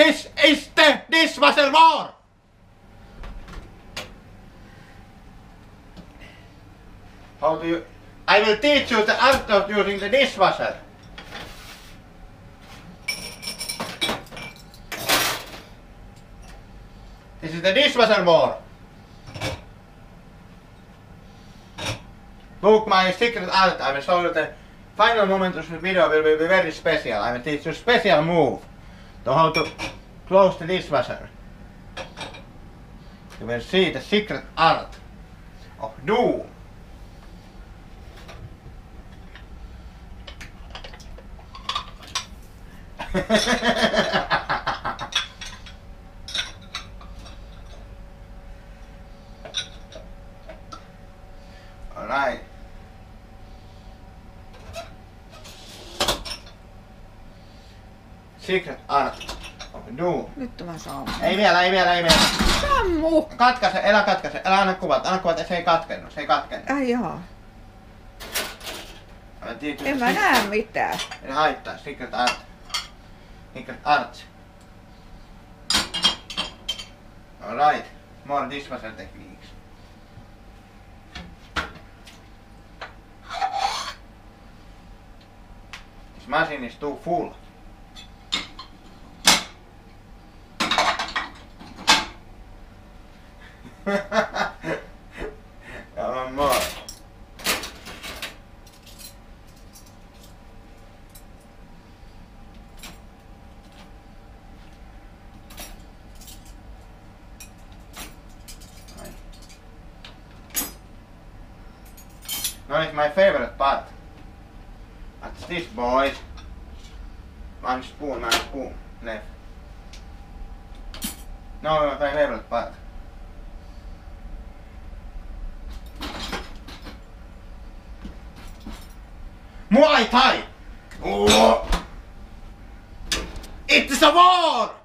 This is the dishwasher war! How do you... I will teach you the art of using the dishwasher. This is the dishwasher war. Look my secret art. I will show you the final moment of the video will be very special. I will teach you a special move to how to close the dishwasher. You will see the secret art of doom. Alright. Secret art of doom. Nyt mä saan. Ei vielä, ei vielä, ei vielä. Sammu! Katkaise, älä katkaise, älä anna kuvat, anna kuvat, se ei katkennut, se ei katkennut. Ai jaa. Mä tiedän, En mä näe mitään. Ei haittaa, secret art. Secret art. Alright, more dishwasher techniques. This machine is too full. More. Right. Now it's my favorite part. That's this boys. One spoon, one spoon left. No, my favorite part. Muay Thai! Oh. It's a war!